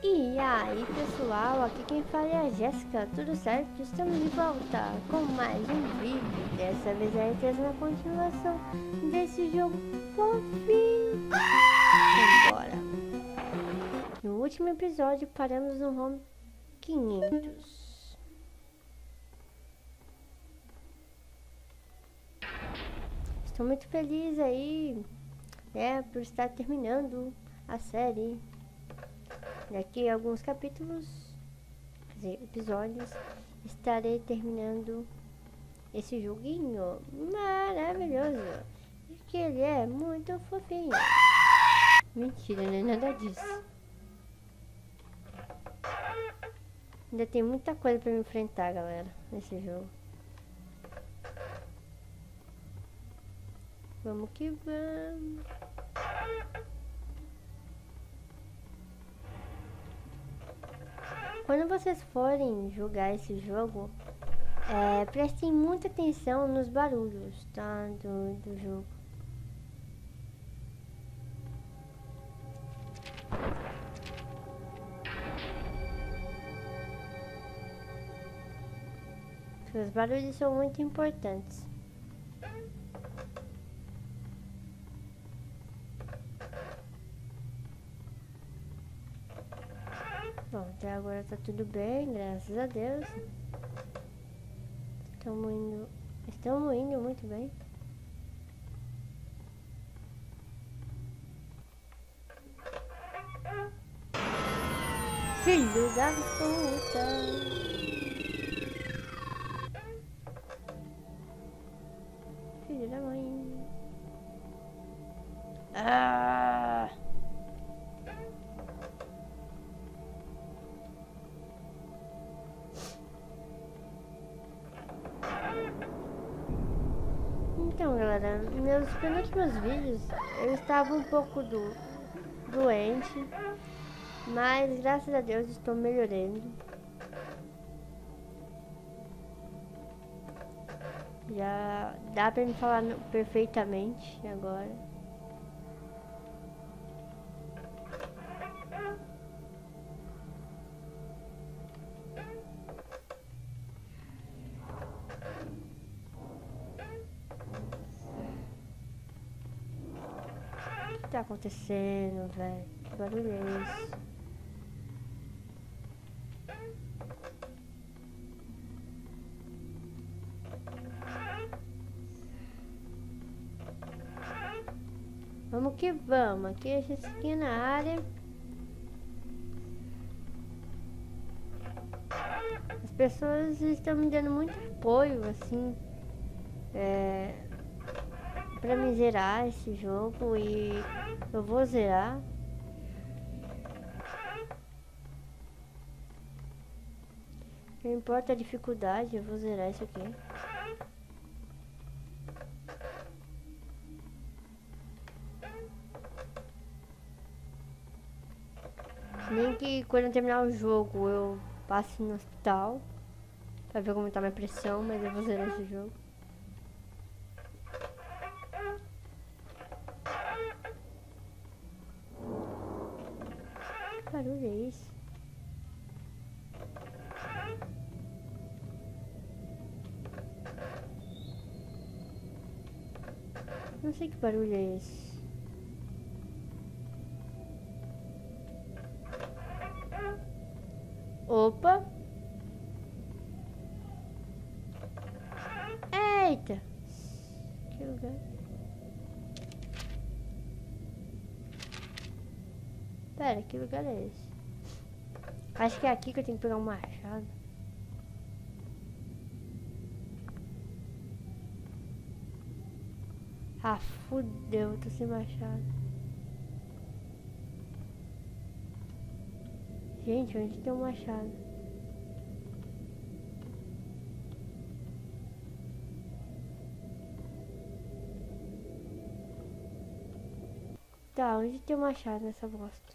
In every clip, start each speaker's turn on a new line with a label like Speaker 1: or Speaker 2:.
Speaker 1: E aí pessoal, aqui quem fala é a Jéssica, tudo certo? Estamos de volta com mais um vídeo. Dessa vez é a continuação desse jogo fofinho. Vambora. No último episódio paramos no home 500 Estou muito feliz aí, né, por estar terminando a série Daqui a alguns capítulos, episódios, estarei terminando esse joguinho maravilhoso. Que ele é muito fofinho. Mentira, não é nada disso. Ainda tem muita coisa pra me enfrentar, galera, nesse jogo. Vamos que vamos. Quando vocês forem jogar esse jogo, é, prestem muita atenção nos barulhos tá, do, do jogo. Os barulhos são muito importantes. Bom, até agora tá tudo bem, graças a Deus. Estamos indo, estamos indo muito bem. Filho da puta. Então, galera, meus penúltimos vídeos eu estava um pouco do, doente, mas graças a Deus estou melhorando. Já dá pra me falar perfeitamente agora. Que tá acontecendo, velho? Que barulho é esse? Vamos que vamos. Aqui a gente aqui na área. As pessoas estão me dando muito apoio, assim. É, pra me zerar esse jogo e eu vou zerar. Não importa a dificuldade, eu vou zerar isso aqui. Nem que quando eu terminar o jogo eu passe no hospital pra ver como tá minha pressão, mas eu vou zerar esse jogo. barulho é esse? Não sei que barulho é esse. Opa! Eita! Que lugar. Pera, que lugar é esse? Acho que é aqui que eu tenho que pegar um machado. Ah, fudeu, tô sem machado. Gente, onde tem um machado? Tá, onde tem um machado nessa bosta?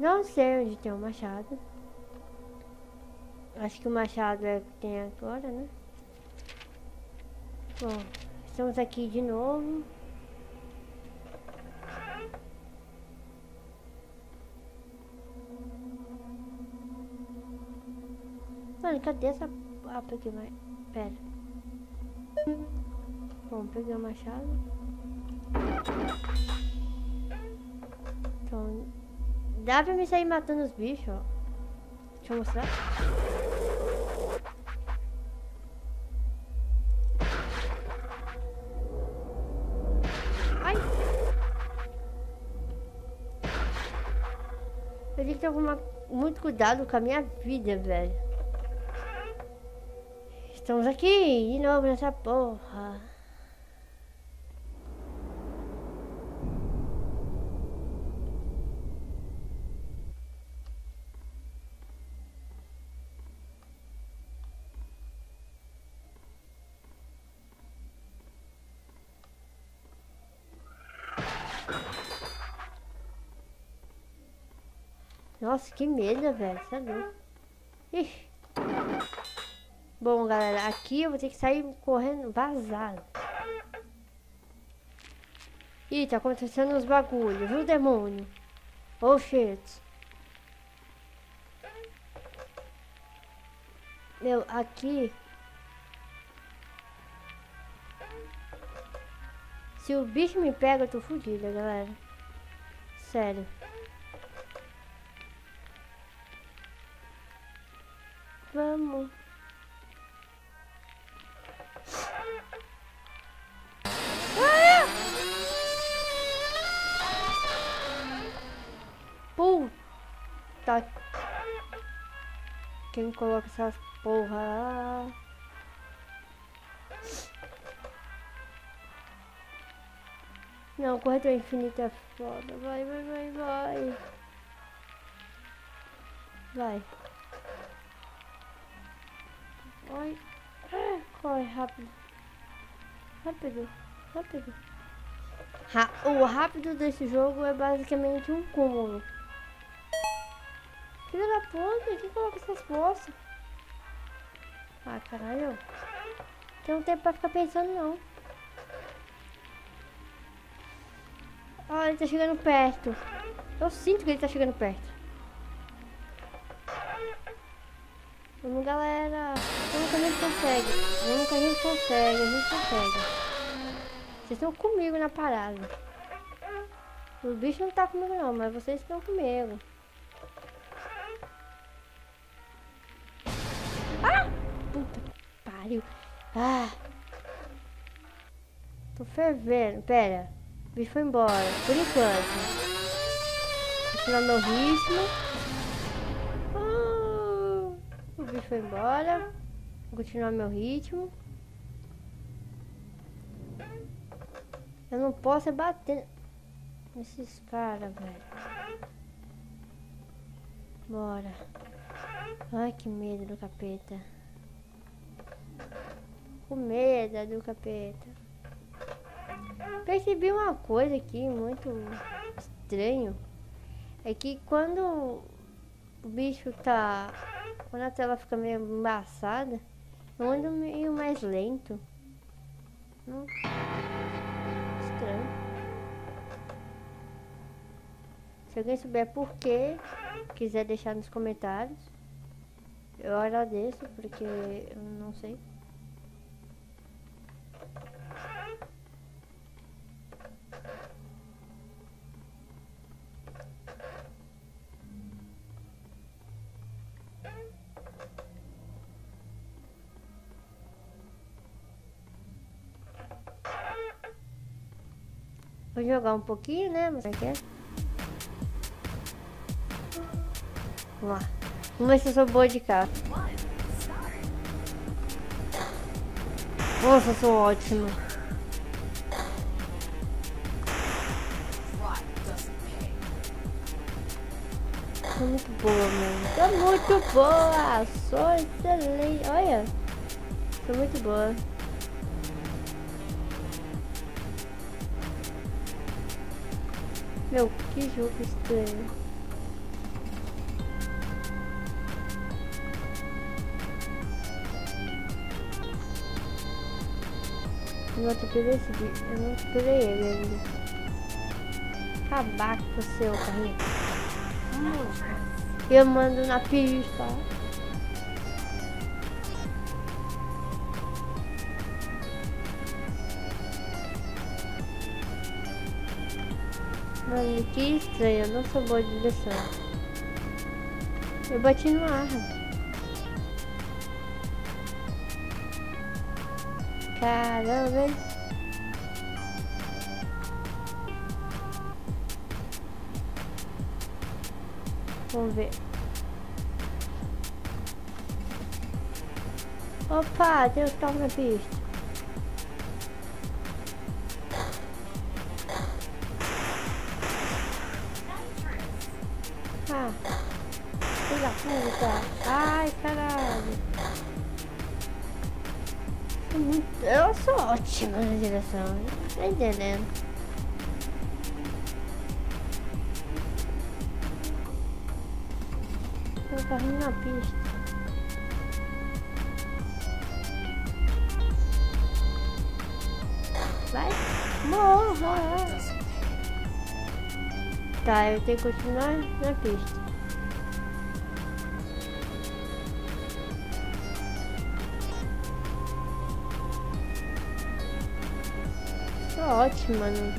Speaker 1: Não sei onde tem um machado. Acho que o machado é o que tem agora, né? Bom, estamos aqui de novo. Mano, cadê essa... Ah, peguei mais... Pera. Bom, peguei o machado. Dá pra me sair matando os bichos. Deixa eu mostrar. Ai! Eu tenho que tomar muito cuidado com a minha vida, velho. Estamos aqui de novo nessa porra. Nossa, que medo, velho. Você é louco. Ixi. Bom, galera, aqui eu vou ter que sair correndo vazado. Ih, tá acontecendo uns bagulhos, viu, demônio? Oh, shit. Meu, aqui... Se o bicho me pega, eu tô fodida, galera. Sério. Vamos. Puta. Quem coloca essas porra? Não, corredor infinito é foda. Vai, vai, vai, vai. Vai. Vai. Corre rápido. Rápido. Rápido. O rápido desse jogo é basicamente um cúmulo. Filha da puta, quem coloca essas poças? Ah, caralho. Tem um tempo pra ficar pensando, não. Ah, ele tá chegando perto. Eu sinto que ele tá chegando perto. Vamos, galera. Vamos que a gente consegue. Vamos que a gente consegue. A gente consegue. Vocês estão comigo na parada. O bicho não tá comigo não, mas vocês estão comigo. Puta que pariu. Ah. Tô fervendo. Pera. O bicho foi embora. Por enquanto. Continuar meu ritmo. O bicho foi embora. Vou continuar meu ritmo. Eu não posso é bater nesses caras, velho. Bora. Ai, que medo do capeta. Com medo do capeta. Percebi uma coisa aqui muito estranho. É que quando o bicho tá. Quando a tela fica meio embaçada, eu ando meio mais lento. Hum. Estranho. Se alguém souber por quê, quiser deixar nos comentários. Eu agradeço porque eu não sei. Vou jogar um pouquinho, né? Mas aqui é. Vamos lá. Vamos ver se eu sou boa de carro. Nossa, eu sou ótima. Sou muito boa, mano. Sou muito boa. Sou excelente. Olha. Sou muito boa. Meu, que jogo estranho. Eu não peguei esse bicho. Eu não peguei ele ainda. Acabar com o seu carrinho. Eu mando na pista. Mano, que estranho, não sou boa de direção. Eu bati no ar. Caramba? Vamos ver. Opa, tem os carros na pista. Eu sou ótima na direção. Não tô entendendo. Tô correndo na pista. Vai, morra! Tá, eu tenho que continuar na pista. Tô ótimo, mano.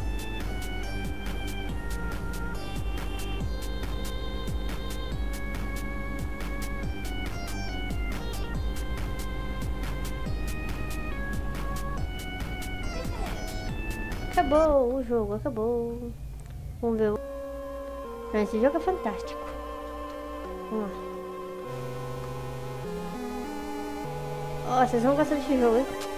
Speaker 1: Acabou o jogo, acabou. Vamos ver. Esse jogo é fantástico. Vamos lá. Ó, vocês vão gostar desse jogo, hein?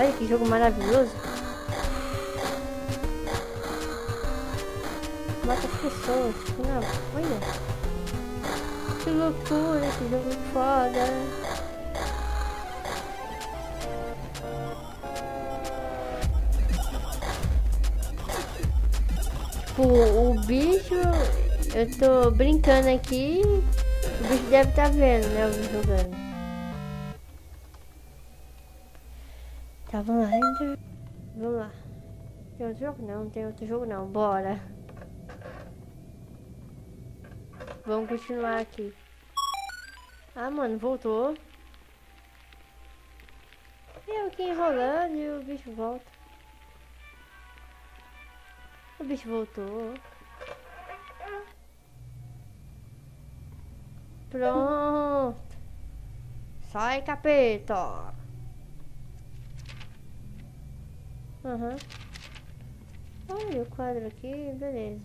Speaker 1: Olha que jogo maravilhoso. Mata as pessoas. Não, olha. Que loucura, esse jogo foda. Tipo, o bicho, eu tô brincando aqui, o bicho deve estar tá vendo, né, eu jogando. Tá, vamos lá. Vamos lá. Tem outro jogo? Não, não tem outro jogo não, bora. Vamos continuar aqui. Ah, mano, voltou. Eu aqui enrolando e o bicho volta. O bicho voltou. Pronto. Sai, capeta. Aham. Uhum. Olha o quadro aqui, beleza.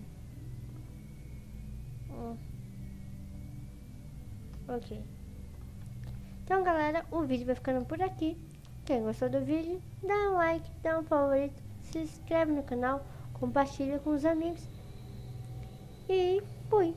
Speaker 1: Hum. Ok. Então, galera, o vídeo vai ficando por aqui. Quem gostou do vídeo, dá um like, dá um favorito, se inscreve no canal, compartilha com os amigos. E fui!